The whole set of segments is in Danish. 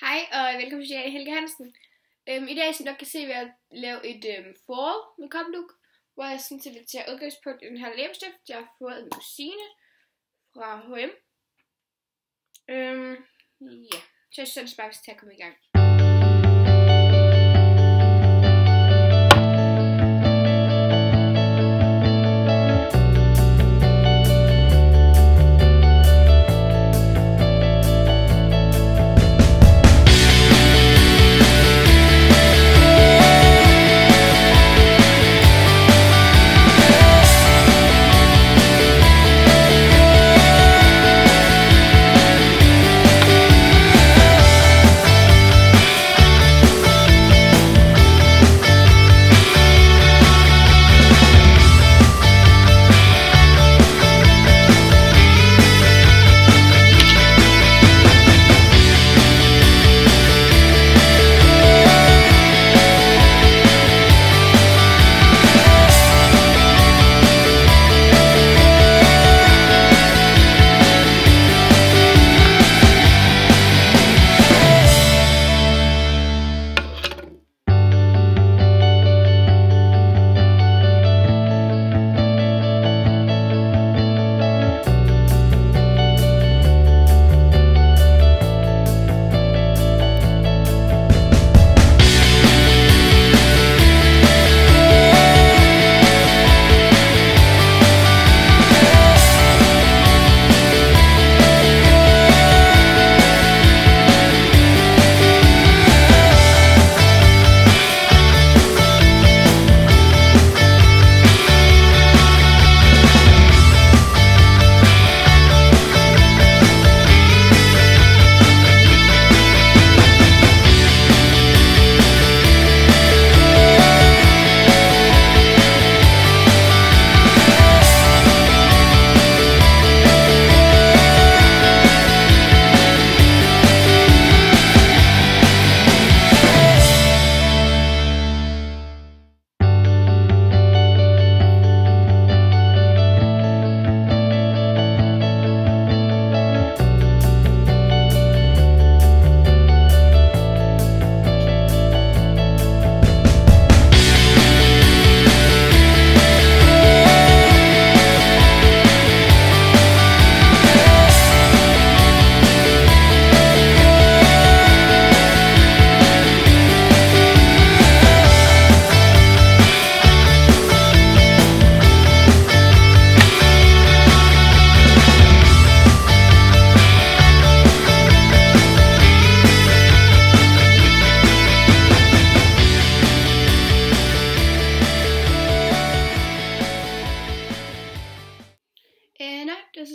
Hej og velkommen til Helge Hansen. Øhm, I dag, som du kan se, vil jeg lave et øhm, forår makeup look, hvor jeg sådan set vil tage udgangspunkt i den her læbestift, jeg har fået af min kusine fra H&M. Øhm, ja, så jeg synes bare, vi at komme i gang.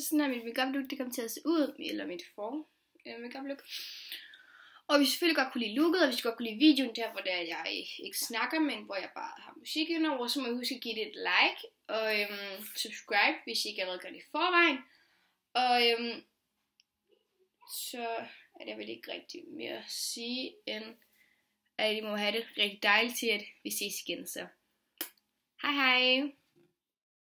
Sådan her mit makeup look, det kom til at se ud, eller mit for øh, makeup look. Og vi selvfølgelig godt kunne lide looket, og vi skal godt kunne lide videoen der, hvor der jeg ikke snakker, men hvor jeg bare har musik indover, så må I huske at give det et like, og øhm, subscribe, hvis I ikke allerede gør det i forvejen. Og øhm, så er der vel ikke rigtig mere at sige, end at I må have det rigtig dejligt til, at vi ses igen. Så hej hej!